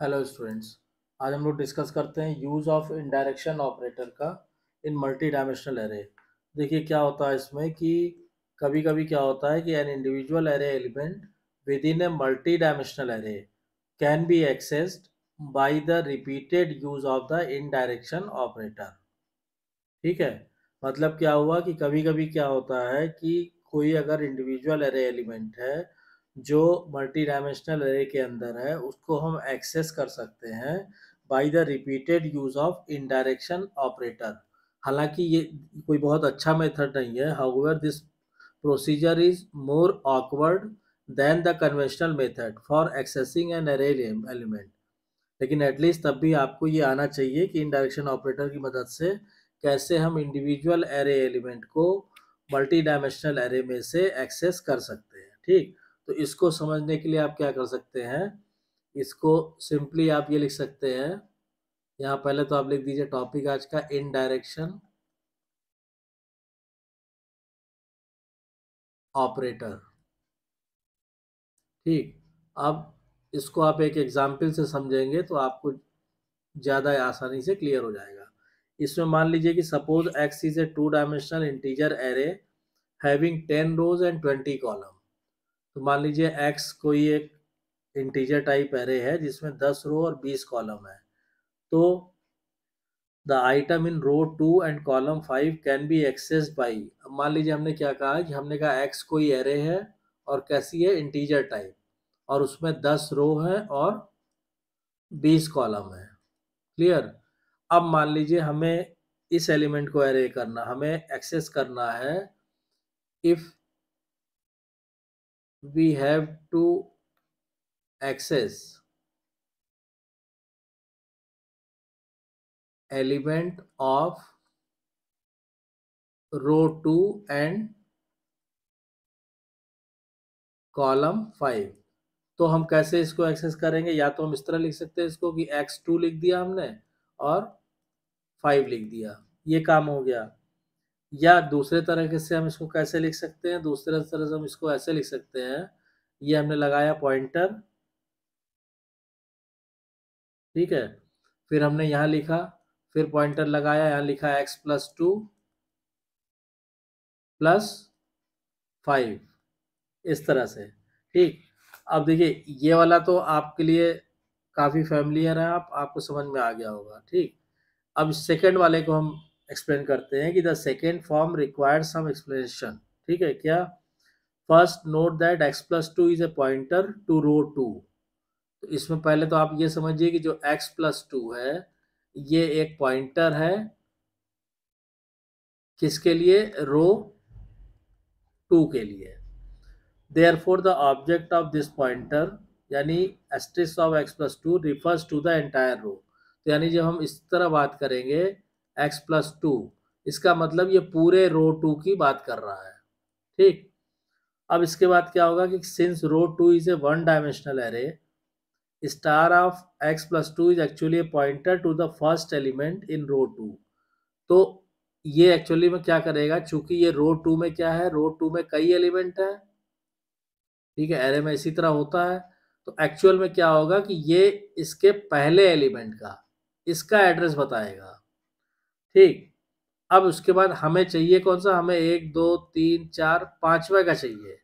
Hello students आज हम लोग डिस्कस करते हैं यूज़ ऑफ़ इनडायरेक्शन ऑपरेटर का इन मल्टी डायमेंशनल एरे देखिए क्या होता है इसमें कि कभी कभी क्या होता है कि an individual array element with in a multi dimensional array can be accessed by the repeated use of the indirection operator ठीक है? मतलब क्या हुआ कि कभी कभी क्या होता है कि कोई अगर इंडिविजुअल एरे एलिमेंट है जो मल्टी डायमेंशनल एरे के अंदर है, उसको हम एक्सेस कर सकते हैं by the repeated use of indirection operator हालाँकि ये कोई बहुत अच्छा मेथड नहीं है however this procedure is more awkward than the conventional method for accessing an array element लेकिन एटलीस्ट तब भी आपको ये आना चाहिए कि इनडायरेक्शन ऑपरेटर की मदद से कैसे हम इंडिविजुअल एरे एलिमेंट को मल्टी डायमेंशनल एरे में से एक्सेस कर सकते हैं, ठीक? तो इसको समझने के लिए आप क्या कर सकते हैं, इसको सिंपली आप ये लिख सकते हैं, यहाँ पहले तो आप लिख दीजिए टॉपिक आज का इन डायरेक्शन ऑपरेटर ठीक, अब इसको आप एक एग्ज़ाम्पल से समझेंगे तो आपको ज़्यादा आसानी से क्लियर हो जाएगा। इसमें मान लीजिए कि suppose x is a two dimensional integer array having ten rows and twenty column तो मान लीजिए एक्स कोई एक इंटीजर टाइप एरे है, जिसमें दस रो और बीस कॉलम है। तो the item in row two and column five can be access by अब मान लीजिए हमने क्या कहा कि हमने कहा एक्स कोई एरे है और कैसी है? इंटीजर टाइप और उसमें दस रो है और बीस कॉलम है। क्लियर अब मान लीजिए हमें इस एलिमेंट को एरे करना, हमें एक्सेस करना है। If we have to access element of row two and column five तो हम कैसे इसको एक्सेस करेंगे? या तो हम इस तरह लिख सकते हैं इसको कि एक्स टू लिख दिया हमने और फाइव लिख दिया। ये काम हो गया। या दूसरे तरीके से हम इसको कैसे लिख सकते हैं? दूसरे तरह से हम इसको ऐसे लिख सकते हैं। ये हमने लगाया पॉइंटर। ठीक है? फिर हमने यहाँ लिखा, फिर पॉइंटर लगाया, यहाँ लिखा x plus two plus five इस तरह से। ठीक? अब देखिए, ये वाला तो आपके लिए काफ़ी फैमिलियर है, आप, आपको समझ में आ गया होगा। ठीक? अब सेकेंड वाले को हम एक्सप्लेन करते हैं कि the second form require some explanation ठीक है क्या? First note that x plus two is a pointer to row two तो इसमें पहले तो आप ये समझिए कि जो एक्स प्लस टू है, ये एक पॉइंटर है। किसके लिए? रो टू के लिए। Therefore the object of this pointer यानी asterisk of x plus two refers to the entire row तो यानी जब हम इस तरह बात करेंगे एक्स प्लस टू, इसका मतलब ये पूरे रो टू की बात कर रहा है, ठीक? अब इसके बाद क्या होगा कि since row two is a one dimensional array star of x plus two is actually pointer to the first element in row two. तो ये एक्चुअली में क्या करेगा, चूँकि ये रो टू में क्या है, रो टू में कई एलिमेंट है, ठीक है एरे में इसी तरह होता है तो एक्चुअल में क्या होगा कि ये इसके पहले एलिमेंट का, इसका एड्रेस बताएगा। ठीक। अब उसके बाद हमें चाहिए कौन सा? हमें एक, दो, तीन, चार, पांचवा का चाहिए।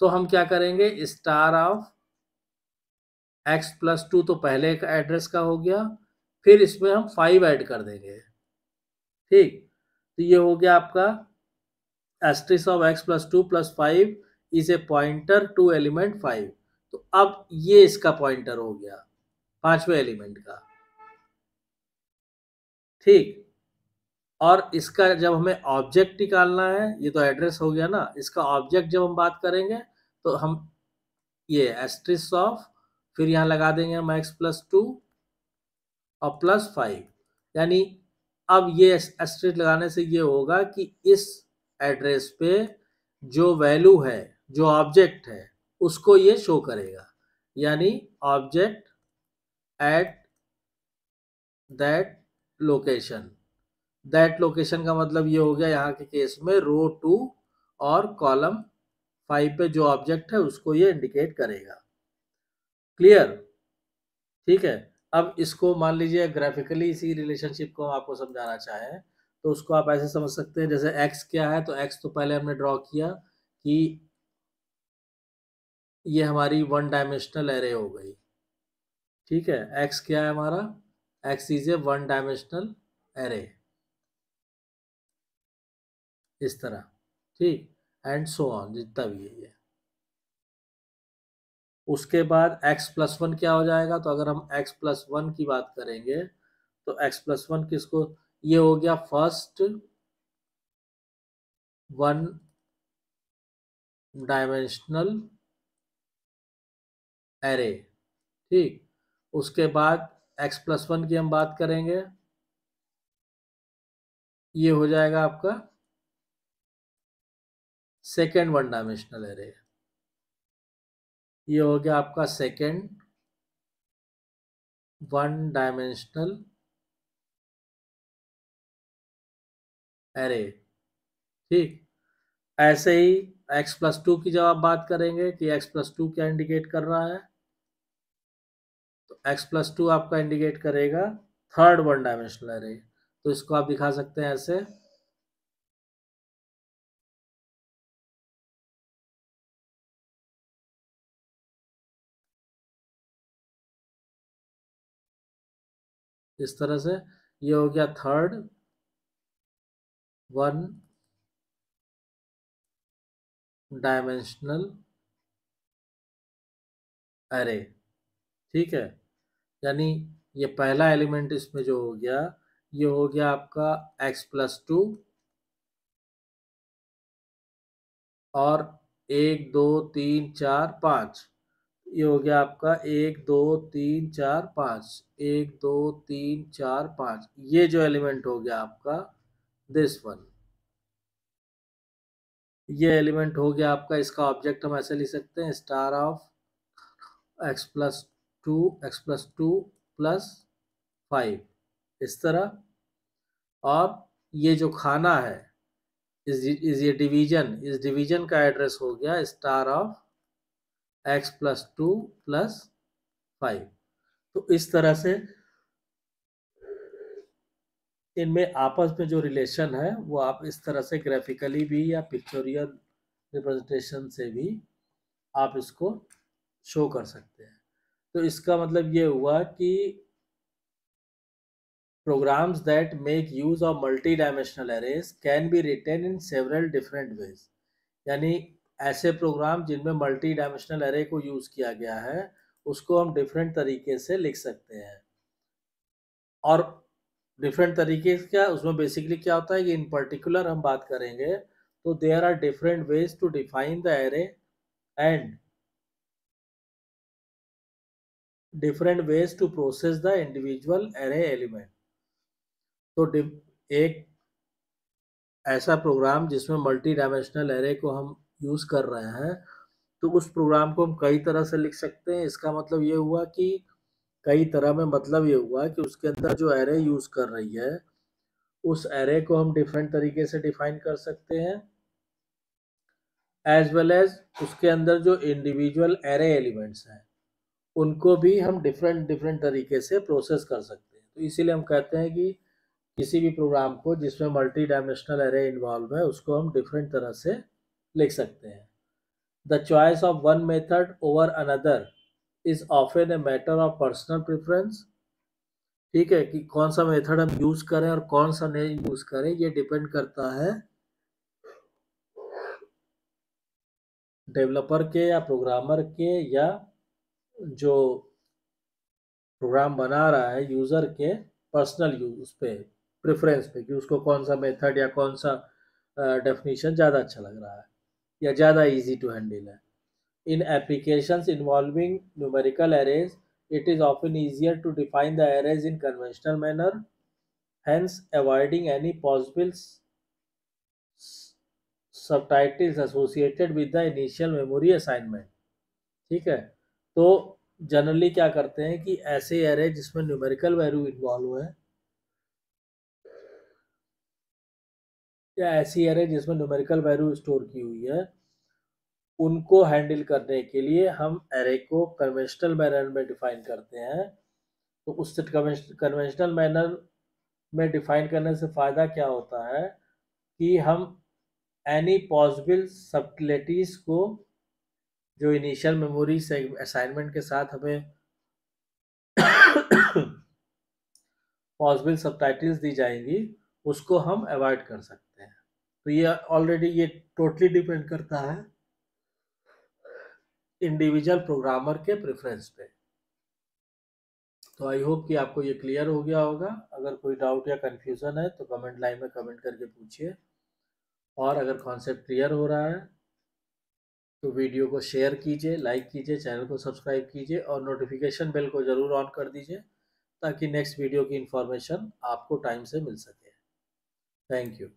तो हम क्या करेंगे? Star of x plus two तो पहले का एड्रेस का हो गया, फिर इसमें हम फाइव ऐड कर देंगे। ठीक तो ये हो गया आपका asterisk of x plus two plus five is a pointer to element five. तो अब ये इसका पॉइंटर हो गया, पांचवे एलिमेंट का। ठीक और इसका जब हमें ऑब्जेक्ट निकालना है, ये तो एड्रेस हो गया ना, इसका ऑब्जेक्ट जब हम बात करेंगे तो हम ये एस्ट्रिस ऑफ़ फिर यहाँ लगा देंगे हम एक्स प्लस टू और प्लस फाइव यानी अब ये एस्ट्रिस लगाने से ये होगा कि इस एड्रेस पे जो वैल्यू है, जो ऑब्जेक्ट है, उसको ये शो करेगा। यानी object at that location that location का मतलब ये हो गया यहाँ के केस में रो टू और कॉलम फाइव पे जो ऑब्जेक्ट है, उसको ये इंडिकेट करेगा। क्लियर ठीक है? अब इसको मान लीजिए ग्राफिकली इसी रिलेशनशिप को हम आपको समझाना चाहें तो उसको आप ऐसे समझ सकते हैं, जैसे एक्स क्या है तो एक्स तो पहले हमने ड्रॉ किया कि ये हमारी वन डायमेंशनल एरे हो गई। ठीक है? एक्स क्या है हमारा? X is a one dimensional array इस तरह। ठीक? एंड सो ऑन जितना भी है ये। उसके बाद x प्लस वन क्या हो जाएगा? तो अगर हम x प्लस वन की बात करेंगे तो x प्लस वन किसको? ये हो गया फ़र्स्ट वन डायमेंशनल एरे ठीक? उसके बाद x प्लस वन की हम बात करेंगे। ये हो जाएगा आपका सेकेंड वन डायमेंशनल एरे ये हो गया आपका सेकेंड वन डायमेंशनल एरे ठीक? ऐसे ही x प्लस टू की जब आप बात करेंगे कि x प्लस टू क्या इंडिकेट कर रहा है तो x प्लस टू आपका इंडिकेट करेगा थर्ड वन डायमेंशनल एरे तो इसको आप दिखा सकते हैं ऐसे। इस तरह से। ये हो गया थर्ड वन डायमेंशनल एरे ठीक है? यानी ये पहला एलिमेंट इसमें जो हो गया, ये हो गया आपका x प्लस टू और एक, दो, तीन, चार, पाँच। ये हो गया आपका एक, दो, तीन, चार, पाँच। एक, दो, तीन, चार, पाँच। ये जो एलिमेंट हो गया आपका दिस वन ये एलिमेंट हो गया आपका, इसका ऑब्जेक्ट हम ऐसे लिख सकते हैं star of x plus two x plus two plus five इस तरह। और ये जो खाना है, इस इस ये डिवीज़न इस डिवीज़न का एड्रेस हो गया star of x plus two plus five तो इस तरह से इनमें आपस में जो रिलेशन है, वो आप इस तरह से ग्राफिकली भी या पिक्चोरियल रिप्रेजेंटेशन से भी आप इसको शो कर सकते हैं। तो इसका मतलब ये हुआ कि programs that make use of multi-dimensional arrays can be written in several different ways यानी ऐसे प्रोग्राम जिनमें मल्टी डायमेंशनल एरे को यूज़ किया गया है, उसको हम डिफरेंट तरीके से लिख सकते हैं। और डिफरेंट तरीके क्या, उसमें बेसिकली क्या होता है कि इन पर्टिकुलर हम बात करेंगे तो there are different ways to define the array and different ways to process the individual array element तो एक ऐसा प्रोग्राम जिसमें मल्टी डायमेंशनल एरे को हम यूज़ कर रहे हैं तो उस प्रोग्राम को हम कई तरह से लिख सकते हैं। इसका मतलब ये हुआ कि कई तरह में मतलब ये हुआ कि उसके अंदर जो एरे यूज़ कर रही है, उस एरे को हम डिफरेंट तरीके से डिफाइन कर सकते हैं एज वेल एज उसके अंदर जो इंडिविजुअल एरे एलिमेंट्स हैं, उनको भी हम डिफरेंट डिफरेंट तरीके से प्रोसेस कर सकते हैं। तो इसीलिए हम कहते हैं कि किसी भी प्रोग्राम को जिसमें मल्टी डायमेंशनल एरे इन्वॉल्व है, उसको हम डिफरेंट तरह से लिख सकते हैं। The choice of one method over another is often a matter of personal preference ठीक है कि कौन सा मेथड हम यूज़ करें और कौन सा नहीं यूज़ करें, ये डिपेंड करता है डेवलपर के या प्रोग्रामर के या जो प्रोग्राम बना रहा है यूज़र के पर्सनल यूज़ पे प्रेफरेंस पे कि उसको कौन सा मेथड या कौन सा डेफिनेशन ज़्यादा अच्छा लग रहा है। या ज़्यादा ईजी टू हैंडल है। In application involving numerical arrays it is often easier to define the arrays in conventional manner hence avoiding any possible subtleties associated with the initial memory assignment ठीक है? तो जनरली क्या करते हैं कि ऐसे arrays जिसमें न्यूमेरिकल वैल्यू इन्वॉल्व हुए हैं या ऐसी एरे जिसमें न्यूमेरिकल वैल्यू स्टोर की हुई है, उनको हैंडल करने के लिए हम एरे को कन्वेंशनल मैनर में डिफाइन करते हैं। तो उससे कन्वेंशनल मैनर में डिफाइन करने से फ़ायदा क्या होता है कि हम एनी पॉसिबल सबटिलिटीज़ को, जो इनिशियल मेमोरी से असाइनमेंट के साथ हमें पॉसिबल सबटाइटल्स दी जाएँगी उसको हम अवॉइड कर सकते हैं। तो ये ऑलरेडी ये टोटली डिपेंड करता है इंडिविजुअल प्रोग्रामर के प्रेफरेंस पे। तो आई होप कि आपको ये क्लियर हो गया होगा। अगर कोई डाउट या कन्फ्यूज़न है तो कमेंट लाइन में कमेंट करके पूछिए। और अगर कॉन्सेप्ट क्लियर हो रहा है तो वीडियो को शेयर कीजिए लाइक कीजिए चैनल को सब्सक्राइब कीजिए और नोटिफिकेशन बेल को ज़रूर ऑन कर दीजिए, ताकि नेक्स्ट वीडियो की इन्फॉर्मेशन आपको टाइम से मिल सके। Thank you